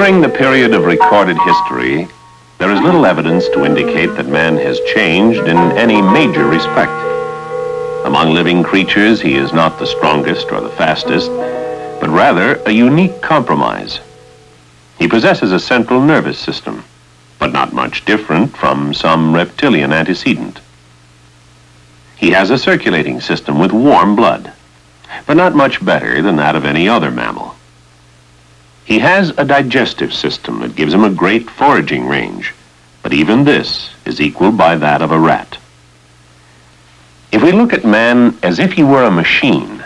During the period of recorded history, there is little evidence to indicate that man has changed in any major respect. Among living creatures, he is not the strongest or the fastest, but rather a unique compromise. He possesses a central nervous system, but not much different from some reptilian antecedent. He has a circulating system with warm blood, but not much better than that of any other mammal. He has a digestive system that gives him a great foraging range, but even this is equaled by that of a rat. If we look at man as if he were a machine,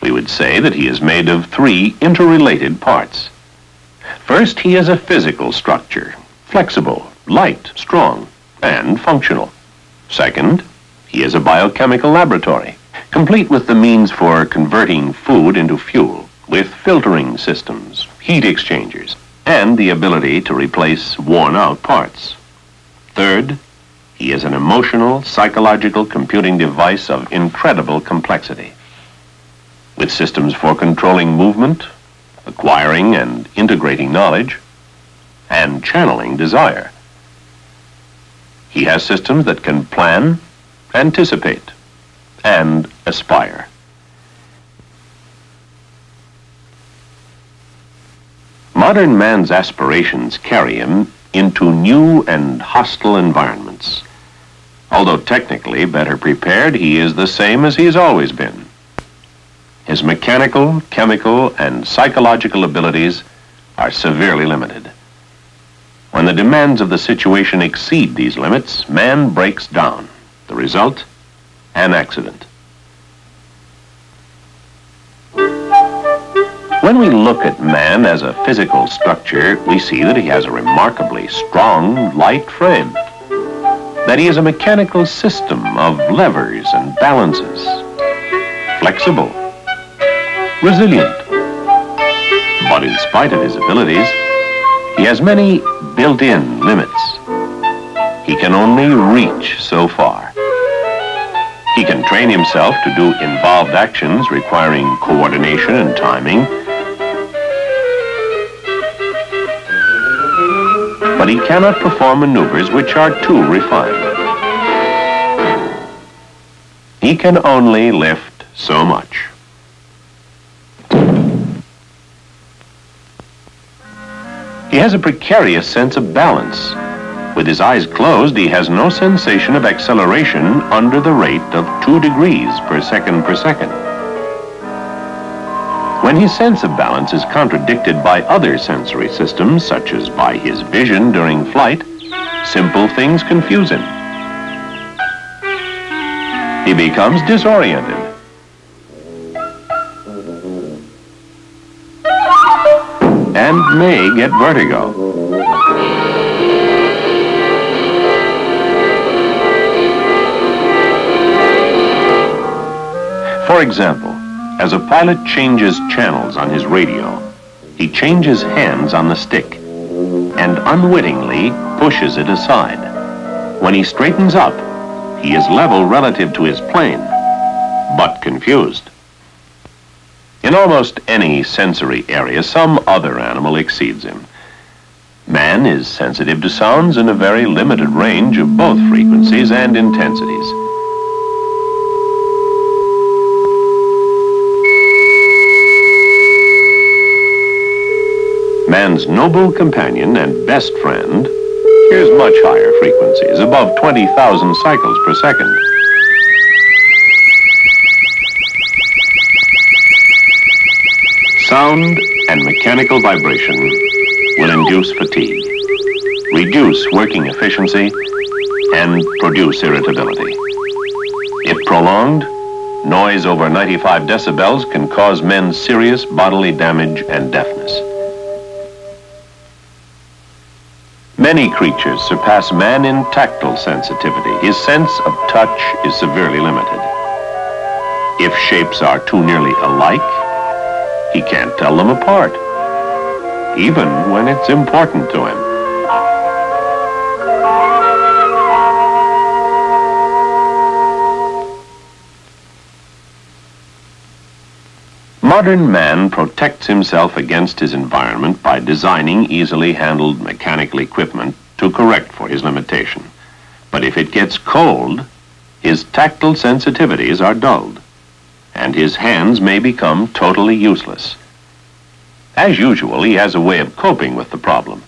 we would say that he is made of three interrelated parts. First, he is a physical structure, flexible, light, strong, and functional. Second, he is a biochemical laboratory, complete with the means for converting food into fuel, with filtering systems, heat exchangers, and the ability to replace worn-out parts. Third, he is an emotional, psychological computing device of incredible complexity. With systems for controlling movement, acquiring and integrating knowledge, and channeling desire. He has systems that can plan, anticipate, and aspire. Modern man's aspirations carry him into new and hostile environments. Although technically better prepared, he is the same as he has always been. His mechanical, chemical, and psychological abilities are severely limited. When the demands of the situation exceed these limits, man breaks down. The result? An accident. When we look at man as a physical structure, we see that he has a remarkably strong, light frame. That he is a mechanical system of levers and balances. Flexible. Resilient. But in spite of his abilities, he has many built-in limits. He can only reach so far. He can train himself to do involved actions requiring coordination and timing, cannot perform maneuvers which are too refined. He can only lift so much. He has a precarious sense of balance. With his eyes closed, he has no sensation of acceleration under the rate of 2 degrees per second per second. When his sense of balance is contradicted by other sensory systems, such as by his vision during flight, simple things confuse him. He becomes disoriented. And may get vertigo. For example, as a pilot changes channels on his radio, he changes hands on the stick and unwittingly pushes it aside. When he straightens up, he is level relative to his plane, but confused. In almost any sensory area, some other animal exceeds him. Man is sensitive to sounds in a very limited range of both frequencies and intensities. Man's noble companion and best friend hears much higher frequencies, above 20,000 cycles per second. Sound and mechanical vibration will induce fatigue, reduce working efficiency, and produce irritability. If prolonged, noise over 95 decibels can cause men serious bodily damage and deafness. Many creatures surpass man in tactile sensitivity. His sense of touch is severely limited. If shapes are too nearly alike, he can't tell them apart, even when it's important to him. Modern man protects himself against his environment by designing easily handled mechanical equipment to correct for his limitation. But if it gets cold, his tactile sensitivities are dulled, and his hands may become totally useless. As usual, he has a way of coping with the problem.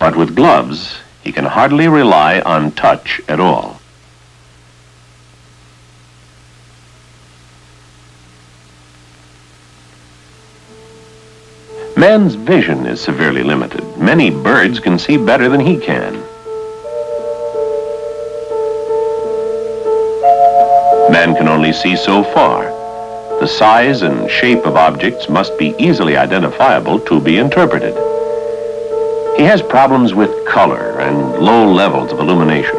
But with gloves, he can hardly rely on touch at all. Man's vision is severely limited. Many birds can see better than he can. Man can only see so far. The size and shape of objects must be easily identifiable to be interpreted. He has problems with color and low levels of illumination.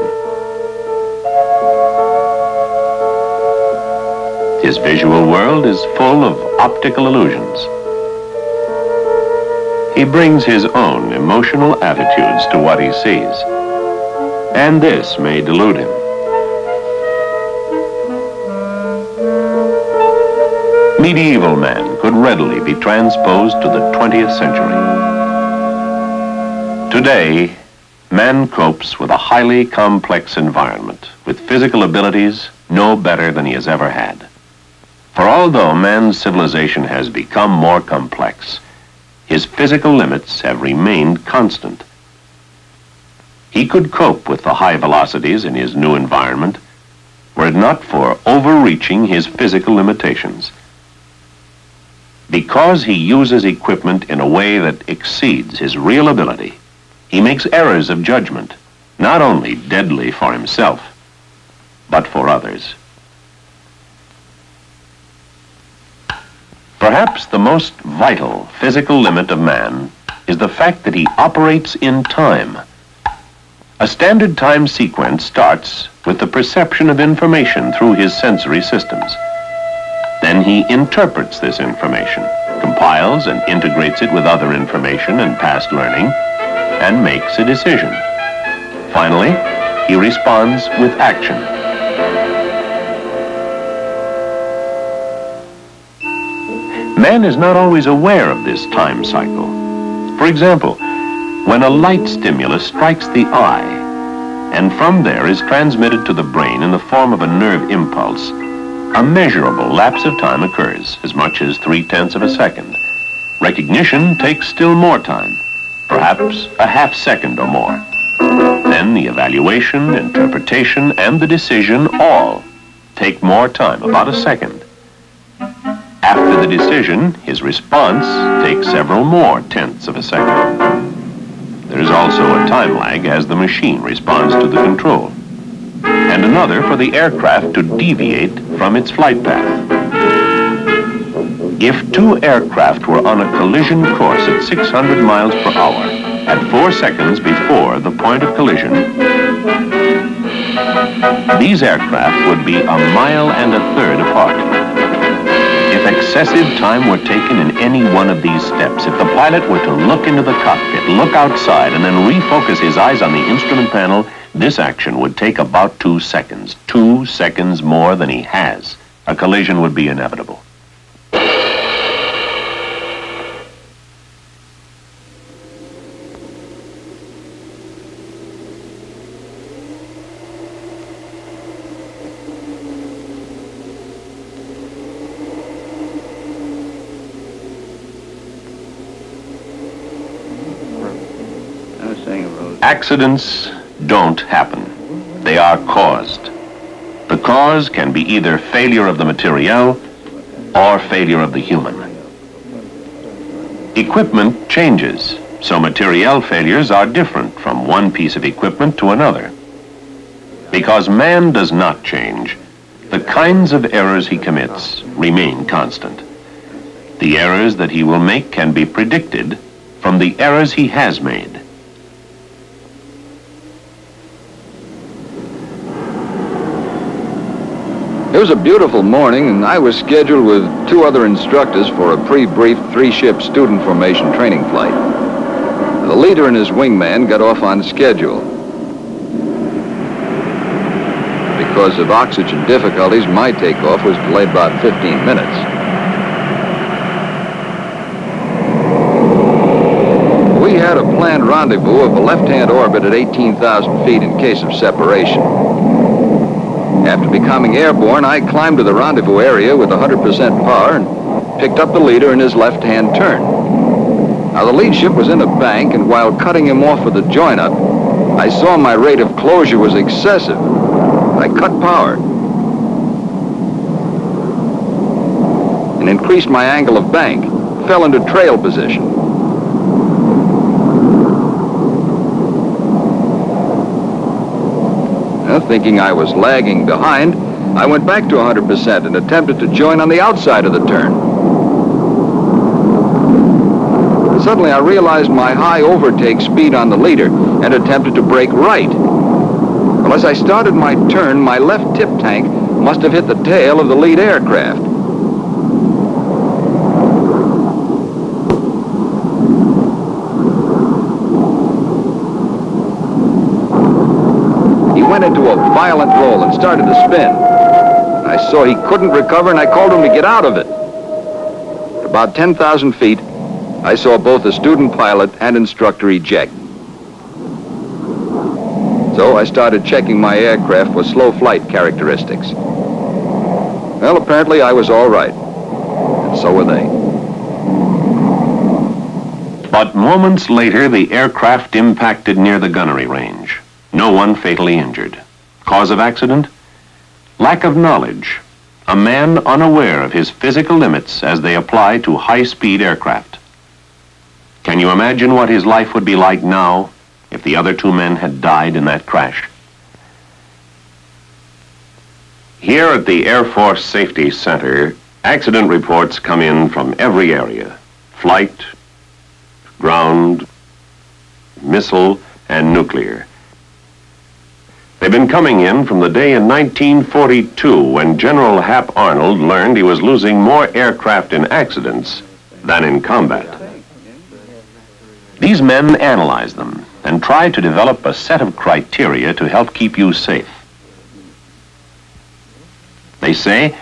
His visual world is full of optical illusions. He brings his own emotional attitudes to what he sees. And this may delude him. Medieval man could readily be transposed to the 20th century. Today, man copes with a highly complex environment with physical abilities no better than he has ever had. For although man's civilization has become more complex, his physical limits have remained constant. He could cope with the high velocities in his new environment were it not for overreaching his physical limitations. Because he uses equipment in a way that exceeds his real ability, he makes errors of judgment, not only deadly for himself, but for others. Perhaps the most vital physical limit of man is the fact that he operates in time. A standard time sequence starts with the perception of information through his sensory systems. Then he interprets this information, compiles and integrates it with other information and past learning, and makes a decision. Finally, he responds with action. Man is not always aware of this time cycle. For example, when a light stimulus strikes the eye, and from there is transmitted to the brain in the form of a nerve impulse, a measurable lapse of time occurs, as much as three-tenths of a second. Recognition takes still more time, perhaps a half second or more. Then the evaluation, interpretation, and the decision all take more time, about a second. After the decision, his response takes several more tenths of a second. There is also a time lag as the machine responds to the control, and another for the aircraft to deviate from its flight path. If two aircraft were on a collision course at 600 miles per hour at four seconds before the point of collision, these aircraft would be a mile and a third apart excessive time were taken in any one of these steps, if the pilot were to look into the cockpit, look outside, and then refocus his eyes on the instrument panel, this action would take about two seconds. Two seconds more than he has. A collision would be inevitable. Accidents don't happen. They are caused. The cause can be either failure of the materiel or failure of the human. Equipment changes, so materiel failures are different from one piece of equipment to another. Because man does not change, the kinds of errors he commits remain constant. The errors that he will make can be predicted from the errors he has made. It was a beautiful morning, and I was scheduled with two other instructors for a pre-brief three-ship student formation training flight. The leader and his wingman got off on schedule. Because of oxygen difficulties, my takeoff was delayed about 15 minutes. We had a planned rendezvous of a left-hand orbit at 18,000 feet in case of separation. After becoming airborne, I climbed to the rendezvous area with 100% power and picked up the leader in his left-hand turn. Now, the lead ship was in a bank, and while cutting him off with a join-up, I saw my rate of closure was excessive. I cut power and increased my angle of bank, fell into trail position. Thinking I was lagging behind, I went back to 100% and attempted to join on the outside of the turn. Suddenly I realized my high overtake speed on the leader and attempted to brake right. Well, as I started my turn, my left tip tank must have hit the tail of the lead aircraft. went into a violent roll and started to spin. I saw he couldn't recover, and I called him to get out of it. At about 10,000 feet, I saw both the student pilot and instructor eject. So I started checking my aircraft for slow flight characteristics. Well, apparently I was all right, and so were they. But moments later, the aircraft impacted near the gunnery range. No one fatally injured. Cause of accident? Lack of knowledge. A man unaware of his physical limits as they apply to high-speed aircraft. Can you imagine what his life would be like now if the other two men had died in that crash? Here at the Air Force Safety Center, accident reports come in from every area. Flight, ground, missile, and nuclear. They've been coming in from the day in 1942 when General Hap Arnold learned he was losing more aircraft in accidents than in combat. These men analyze them and try to develop a set of criteria to help keep you safe. They say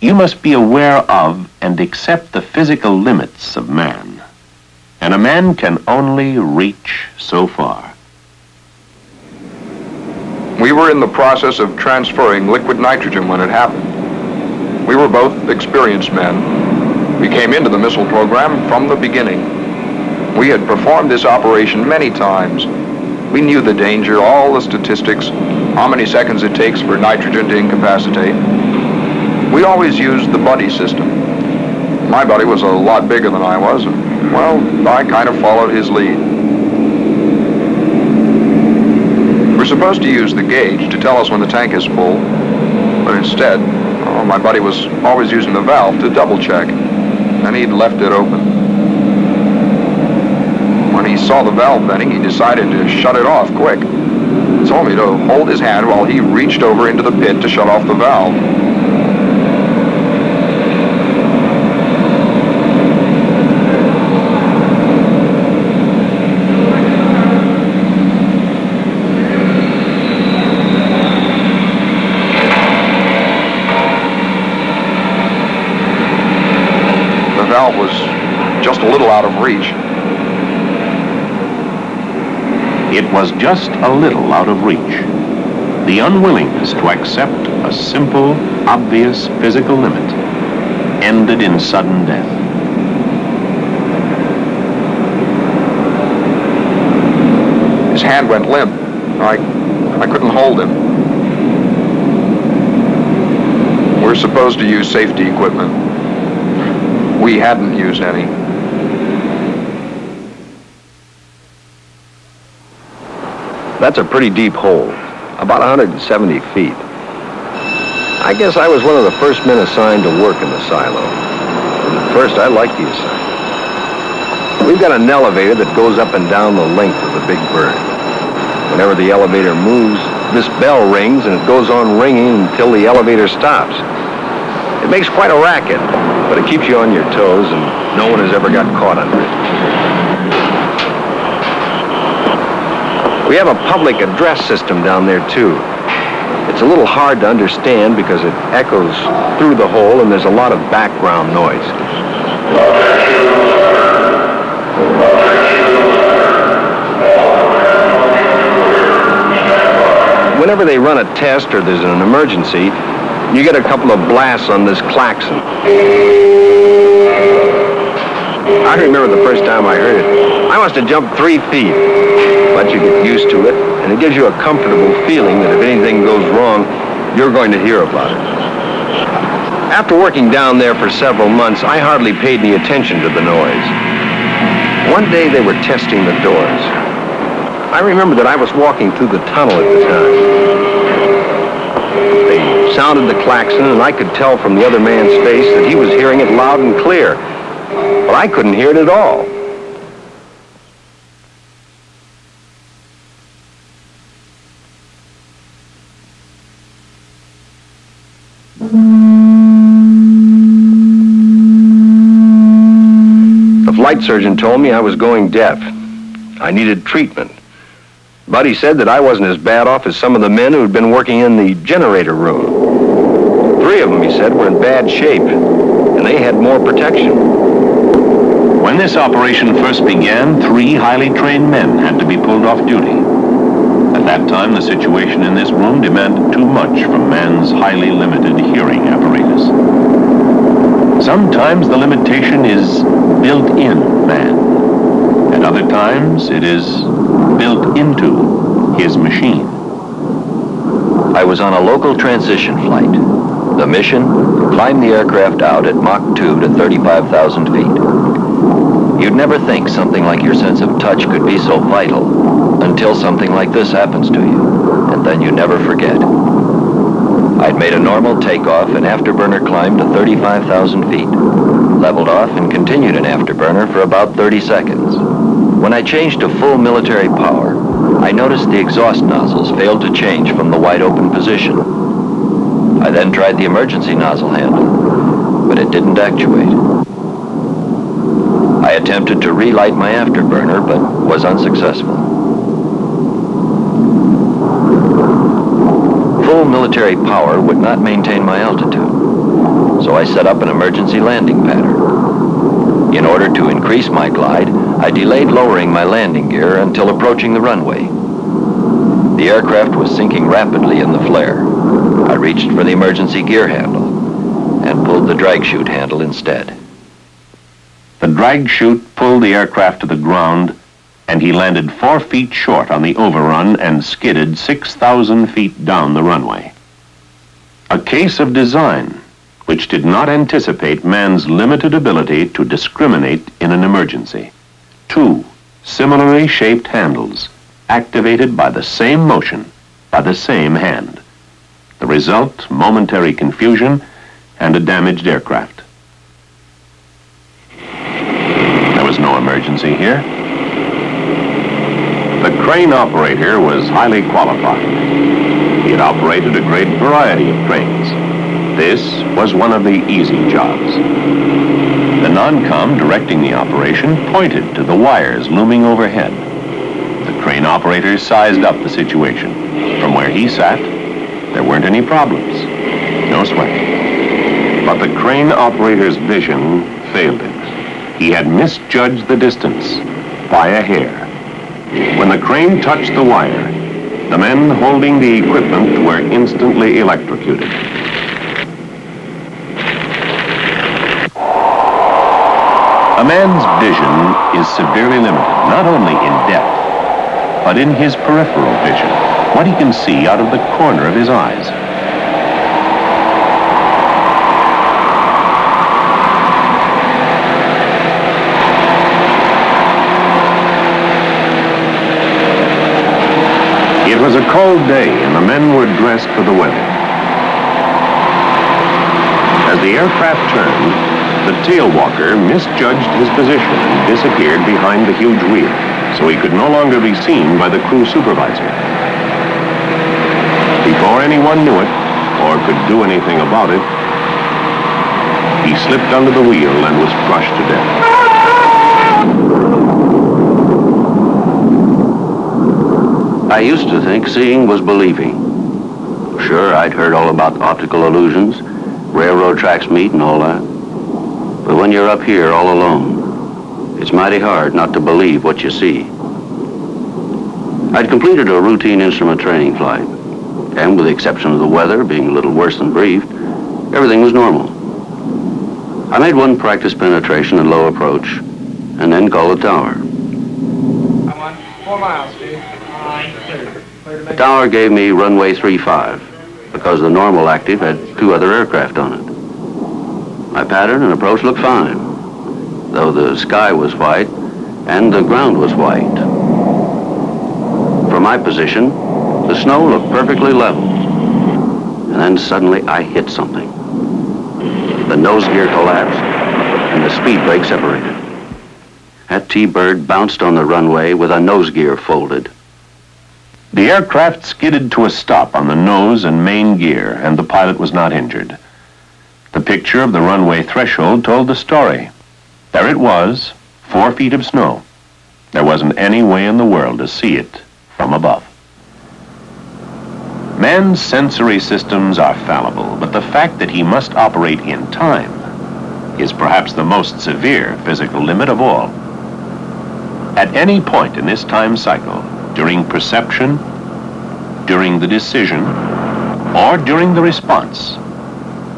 you must be aware of and accept the physical limits of man. And a man can only reach so far. We were in the process of transferring liquid nitrogen when it happened. We were both experienced men. We came into the missile program from the beginning. We had performed this operation many times. We knew the danger, all the statistics, how many seconds it takes for nitrogen to incapacitate. We always used the buddy system. My buddy was a lot bigger than I was, and, well, I kind of followed his lead. We're supposed to use the gauge to tell us when the tank is full, but instead, oh, my buddy was always using the valve to double check, and he'd left it open. When he saw the valve venting, he decided to shut it off quick. He told me to hold his hand while he reached over into the pit to shut off the valve. Out of reach. It was just a little out of reach. The unwillingness to accept a simple, obvious physical limit ended in sudden death. His hand went limp. I, I couldn't hold him. We're supposed to use safety equipment. We hadn't used any. That's a pretty deep hole, about 170 feet. I guess I was one of the first men assigned to work in the silo. First, I liked the assignment. We've got an elevator that goes up and down the length of the big bird. Whenever the elevator moves, this bell rings and it goes on ringing until the elevator stops. It makes quite a racket, but it keeps you on your toes and no one has ever got caught under it. We have a public address system down there, too. It's a little hard to understand because it echoes through the hole and there's a lot of background noise. Whenever they run a test or there's an emergency, you get a couple of blasts on this klaxon. I remember the first time I heard it. I must have jumped three feet. But you get used to it, and it gives you a comfortable feeling that if anything goes wrong, you're going to hear about it. After working down there for several months, I hardly paid any attention to the noise. One day they were testing the doors. I remember that I was walking through the tunnel at the time. They sounded the klaxon, and I could tell from the other man's face that he was hearing it loud and clear. But I couldn't hear it at all. The flight surgeon told me I was going deaf. I needed treatment. But he said that I wasn't as bad off as some of the men who had been working in the generator room. Three of them, he said, were in bad shape, and they had more protection. This operation first began, three highly trained men had to be pulled off duty. At that time, the situation in this room demanded too much from man's highly limited hearing apparatus. Sometimes the limitation is built in man. At other times, it is built into his machine. I was on a local transition flight. The mission, climb the aircraft out at Mach 2 to 35,000 feet. You'd never think something like your sense of touch could be so vital until something like this happens to you, and then you never forget. I'd made a normal takeoff and afterburner climb to 35,000 feet, leveled off and continued an afterburner for about 30 seconds. When I changed to full military power, I noticed the exhaust nozzles failed to change from the wide open position. I then tried the emergency nozzle handle, but it didn't actuate. Attempted to relight my afterburner, but was unsuccessful. Full military power would not maintain my altitude, so I set up an emergency landing pattern. In order to increase my glide, I delayed lowering my landing gear until approaching the runway. The aircraft was sinking rapidly in the flare. I reached for the emergency gear handle and pulled the drag chute handle instead. Drag chute pulled the aircraft to the ground, and he landed four feet short on the overrun and skidded 6,000 feet down the runway. A case of design which did not anticipate man's limited ability to discriminate in an emergency. Two similarly shaped handles activated by the same motion, by the same hand. The result, momentary confusion and a damaged aircraft. There was no emergency here. The crane operator was highly qualified. He had operated a great variety of cranes. This was one of the easy jobs. The non-com directing the operation pointed to the wires looming overhead. The crane operator sized up the situation. From where he sat, there weren't any problems. No sweat. But the crane operator's vision failed him. He had misjudged the distance by a hair. When the crane touched the wire, the men holding the equipment were instantly electrocuted. A man's vision is severely limited, not only in depth, but in his peripheral vision, what he can see out of the corner of his eyes. It was a cold day and the men were dressed for the weather. As the aircraft turned, the tailwalker misjudged his position and disappeared behind the huge wheel, so he could no longer be seen by the crew supervisor. Before anyone knew it, or could do anything about it, he slipped under the wheel and was crushed to death. I used to think seeing was believing. Sure, I'd heard all about optical illusions, railroad tracks meet and all that. But when you're up here all alone, it's mighty hard not to believe what you see. I'd completed a routine instrument training flight. and with the exception of the weather being a little worse than briefed, everything was normal. I made one practice penetration and low approach, and then called the tower. I'm on four miles, Steve. The tower gave me runway 35 because the normal active had two other aircraft on it. My pattern and approach looked fine, though the sky was white and the ground was white. From my position, the snow looked perfectly level. And then suddenly I hit something. The nose gear collapsed and the speed brake separated. That T-bird bounced on the runway with a nose gear folded. The aircraft skidded to a stop on the nose and main gear, and the pilot was not injured. The picture of the runway threshold told the story. There it was, four feet of snow. There wasn't any way in the world to see it from above. Man's sensory systems are fallible, but the fact that he must operate in time is perhaps the most severe physical limit of all. At any point in this time cycle, during perception, during the decision, or during the response,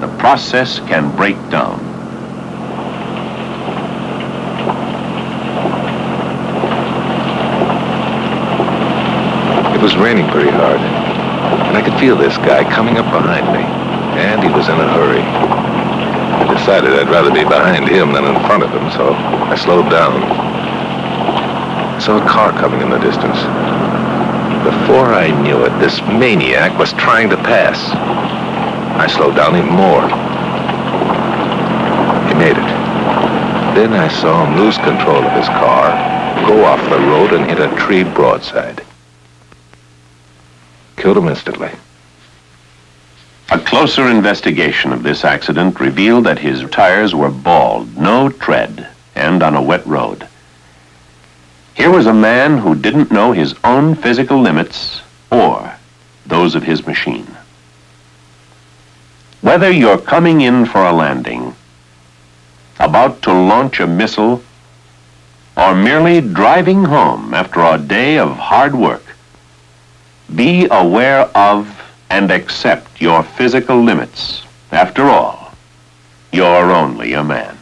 the process can break down. It was raining pretty hard, and I could feel this guy coming up behind me, and he was in a hurry. I decided I'd rather be behind him than in front of him, so I slowed down. I saw a car coming in the distance. Before I knew it, this maniac was trying to pass. I slowed down even more. He made it. Then I saw him lose control of his car, go off the road and hit a tree broadside. Killed him instantly. A closer investigation of this accident revealed that his tires were bald, no tread, and on a wet road. Here was a man who didn't know his own physical limits or those of his machine. Whether you're coming in for a landing, about to launch a missile, or merely driving home after a day of hard work, be aware of and accept your physical limits. After all, you're only a man.